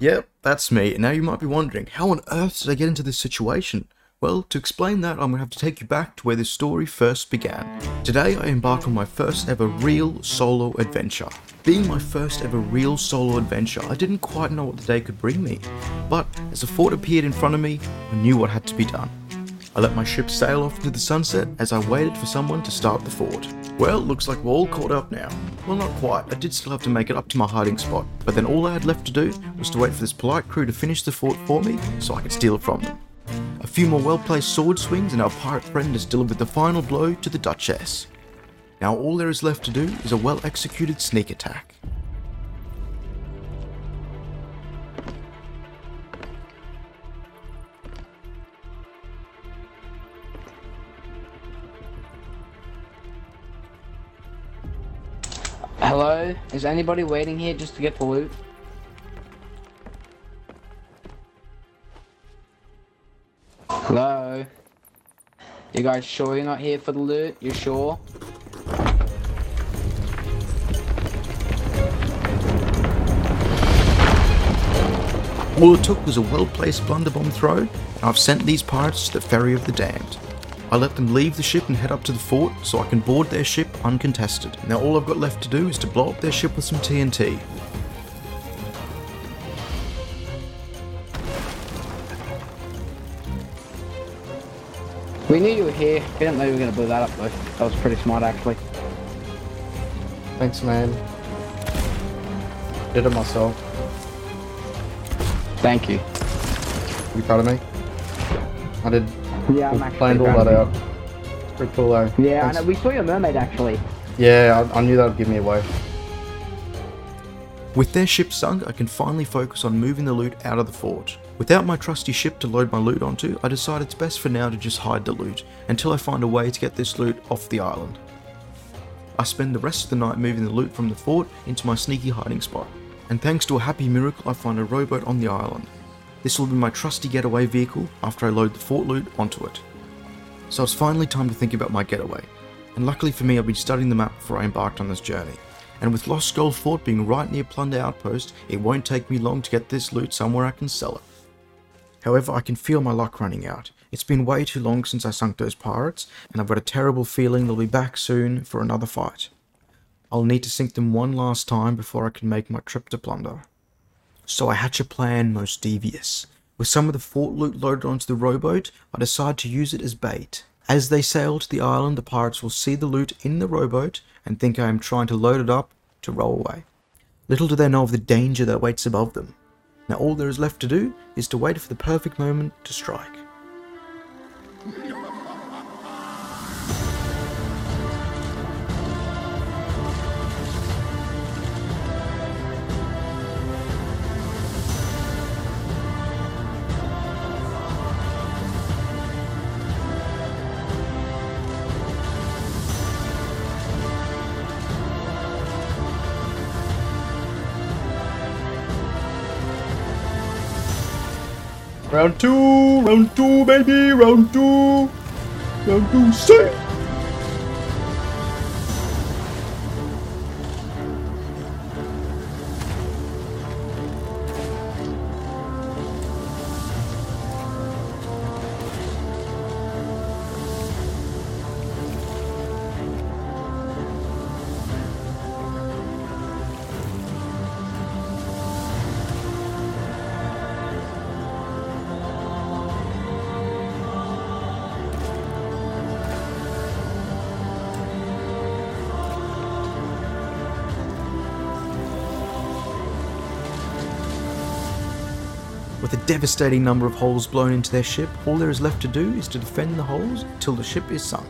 Yep, that's me. Now you might be wondering, how on earth did I get into this situation? Well, to explain that, I'm going to have to take you back to where this story first began. Today, I embarked on my first ever real solo adventure. Being my first ever real solo adventure, I didn't quite know what the day could bring me. But as a fort appeared in front of me, I knew what had to be done. I let my ship sail off into the sunset as I waited for someone to start the fort. Well, looks like we're all caught up now. Well, not quite. I did still have to make it up to my hiding spot, but then all I had left to do was to wait for this polite crew to finish the fort for me so I could steal it from them. A few more well placed sword swings, and our pirate friend has delivered the final blow to the Duchess. Now, all there is left to do is a well executed sneak attack. Hello? Is anybody waiting here just to get the loot? Hello? You guys sure you're not here for the loot? You sure? All it took was a well placed blunderbomb throw, and I've sent these pirates to the Ferry of the Damned. I let them leave the ship and head up to the fort so I can board their ship uncontested. Now all I've got left to do is to blow up their ship with some TNT. We knew you were here. We didn't know you were gonna blow that up though. That was pretty smart actually. Thanks, man. Did it myself. Thank you. You proud of me? I did. Yeah, I'm actually planned all that out. It's pretty cool though. you. Yeah, I know. We saw your mermaid actually. Yeah, I, I knew that would give me away. With their ship sunk, I can finally focus on moving the loot out of the fort. Without my trusty ship to load my loot onto, I decide it's best for now to just hide the loot until I find a way to get this loot off the island. I spend the rest of the night moving the loot from the fort into my sneaky hiding spot, and thanks to a happy miracle, I find a rowboat on the island. This will be my trusty getaway vehicle after I load the fort loot onto it. So it's finally time to think about my getaway, and luckily for me, I've been studying the map before I embarked on this journey. And with Lost Skull Fort being right near Plunder Outpost, it won't take me long to get this loot somewhere I can sell it. However, I can feel my luck running out. It's been way too long since I sunk those pirates, and I've got a terrible feeling they'll be back soon for another fight. I'll need to sink them one last time before I can make my trip to Plunder. So I hatch a plan most devious. With some of the fort loot loaded onto the rowboat, I decide to use it as bait. As they sail to the island, the pirates will see the loot in the rowboat and think I am trying to load it up to row away. Little do they know of the danger that waits above them. Now all there is left to do is to wait for the perfect moment to strike. Round two, round two, baby, round two, round two, sick. With a devastating number of holes blown into their ship, all there is left to do is to defend the holes till the ship is sunk.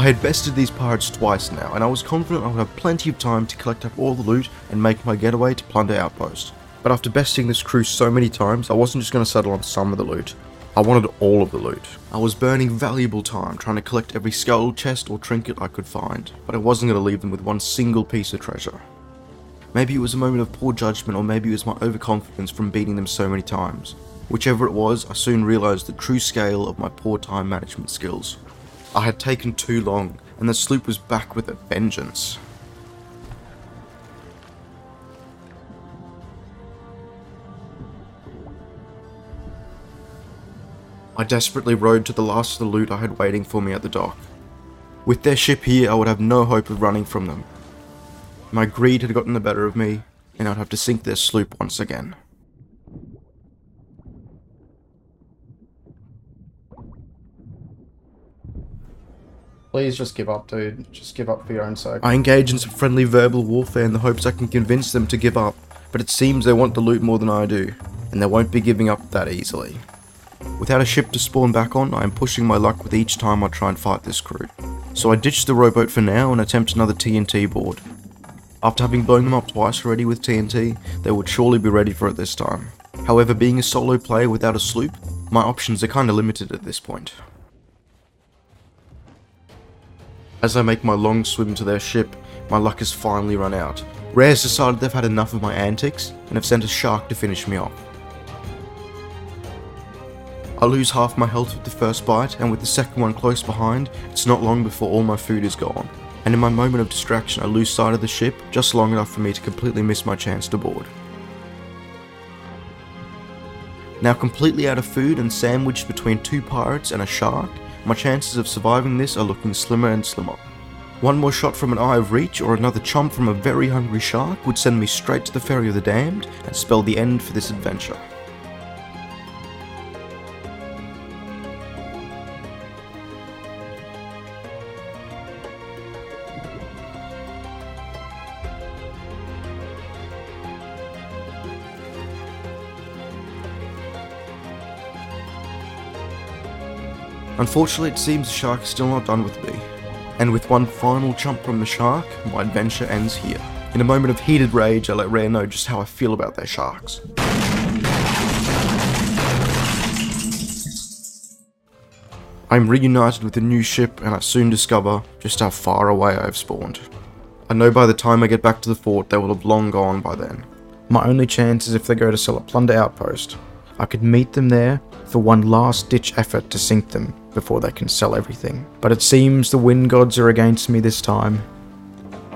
I had bested these pirates twice now, and I was confident I would have plenty of time to collect up all the loot and make my getaway to Plunder Outpost. But after besting this crew so many times, I wasn't just going to settle on some of the loot. I wanted all of the loot. I was burning valuable time trying to collect every skull, chest, or trinket I could find, but I wasn't going to leave them with one single piece of treasure. Maybe it was a moment of poor judgment, or maybe it was my overconfidence from beating them so many times. Whichever it was, I soon realised the true scale of my poor time management skills. I had taken too long, and the sloop was back with a vengeance. I desperately rowed to the last of the loot I had waiting for me at the dock. With their ship here, I would have no hope of running from them. My greed had gotten the better of me, and I'd have to sink their sloop once again. Please just give up, dude. Just give up for your own sake. I engage in some friendly verbal warfare in the hopes I can convince them to give up, but it seems they want the loot more than I do, and they won't be giving up that easily. Without a ship to spawn back on, I am pushing my luck with each time I try and fight this crew. So I ditch the rowboat for now and attempt another TNT board. After having blown them up twice already with TNT, they would surely be ready for it this time. However, being a solo player without a sloop, my options are kinda limited at this point. As I make my long swim to their ship, my luck has finally run out. Rare's decided they've had enough of my antics and have sent a shark to finish me off. I lose half my health with the first bite, and with the second one close behind, it's not long before all my food is gone. And in my moment of distraction, I lose sight of the ship just long enough for me to completely miss my chance to board. Now completely out of food and sandwiched between two pirates and a shark, my chances of surviving this are looking slimmer and slimmer. One more shot from an eye of reach or another chomp from a very hungry shark would send me straight to the Ferry of the Damned and spell the end for this adventure. Unfortunately, it seems the shark is still not done with me. And with one final jump from the shark, my adventure ends here. In a moment of heated rage, I let Rare know just how I feel about their sharks. I'm reunited with a new ship, and I soon discover just how far away I have spawned. I know by the time I get back to the fort, they will have long gone by then. My only chance is if they go to sell a plunder outpost. I could meet them there for one last ditch effort to sink them before they can sell everything. But it seems the wind gods are against me this time.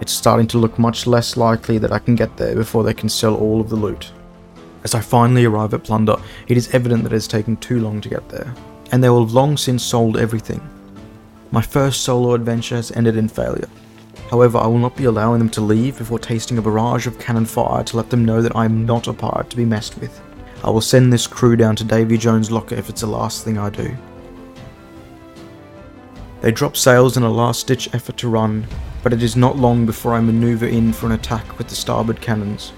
It's starting to look much less likely that I can get there before they can sell all of the loot. As I finally arrive at Plunder, it is evident that it has taken too long to get there, and they will have long since sold everything. My first solo adventure has ended in failure. However, I will not be allowing them to leave before tasting a barrage of cannon fire to let them know that I am not a pirate to be messed with. I will send this crew down to Davy Jones' locker if it's the last thing I do. They drop sails in a last ditch effort to run, but it is not long before I maneuver in for an attack with the starboard cannons.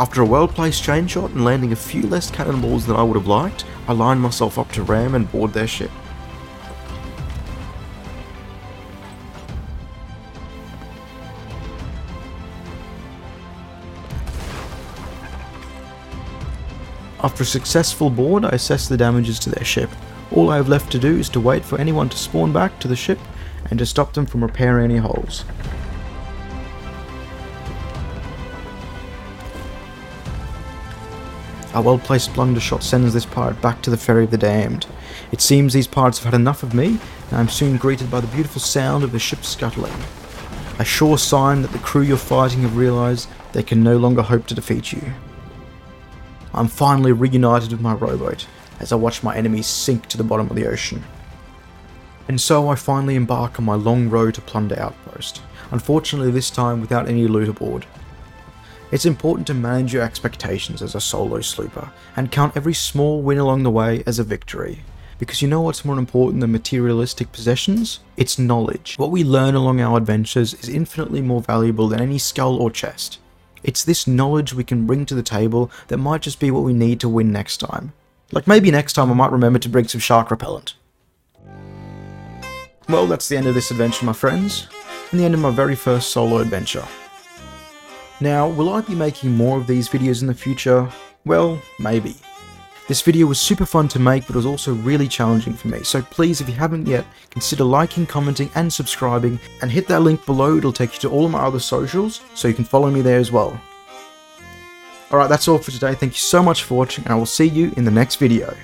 After a well placed chain shot and landing a few less cannonballs than I would have liked, I line myself up to ram and board their ship. After a successful board, I assess the damages to their ship. All I have left to do is to wait for anyone to spawn back to the ship and to stop them from repairing any holes. A well placed blunder shot sends this pirate back to the Ferry of the Damned. It seems these pirates have had enough of me, and I am soon greeted by the beautiful sound of the ship scuttling. A sure sign that the crew you're fighting have realised they can no longer hope to defeat you. I'm finally reunited with my rowboat as I watch my enemies sink to the bottom of the ocean. And so I finally embark on my long row to Plunder Outpost, unfortunately this time without any loot aboard. It's important to manage your expectations as a solo slooper, and count every small win along the way as a victory. Because you know what's more important than materialistic possessions? It's knowledge. What we learn along our adventures is infinitely more valuable than any skull or chest. It's this knowledge we can bring to the table that might just be what we need to win next time. Like maybe next time I might remember to bring some shark repellent. Well, that's the end of this adventure, my friends, and the end of my very first solo adventure. Now, will I be making more of these videos in the future? Well, maybe. This video was super fun to make, but it was also really challenging for me, so please, if you haven't yet, consider liking, commenting, and subscribing, and hit that link below, it'll take you to all of my other socials, so you can follow me there as well. Alright, that's all for today, thank you so much for watching, and I will see you in the next video.